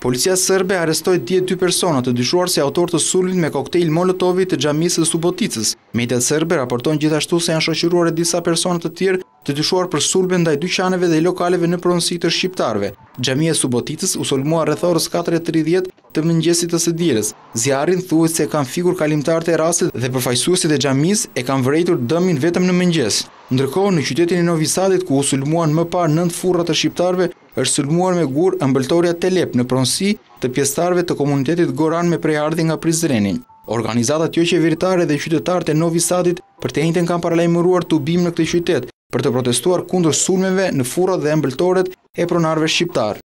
Policia serbe arrestoi dje dy persona të dyshuar si autorë të sulmit me koktejl Molotovi të xhamisë së Suboticës. Mediat serbe raportojnë gjithashtu se janë shoqëruar e disa persona të tjerë të dyshuar për sulme ndaj dyqaneve dhe lokaleve në pronësi të shqiptarëve. Xhamia e Suboticës u sulmua rreth orës 4:30 të mëngjesit të së dielës. Zjarrin thuhet se e kanë fikur kalimtarët e rastit dhe përfaqësuesit e xhamisë e kanë vërejtur dëmin vetëm në mëngjes. Ndërkohë, në qytetin e Novi Sadit, ku u sulmuan më parë nëntë furra të shqiptarëve, Është sulmuar me gurë ëmbëltorja Telep në pronësi të pjesëtarëve të komunitetit goran me prejardhje nga Prizreni. Organizatat joqeveritare dhe qytetarët e Novi Sadit për të enjten kanë paralajmëruar tubim në këtë qytet për të protestuar kundër sulmeve në furrat dhe ëmbëltoret e pronarëve shqiptarë.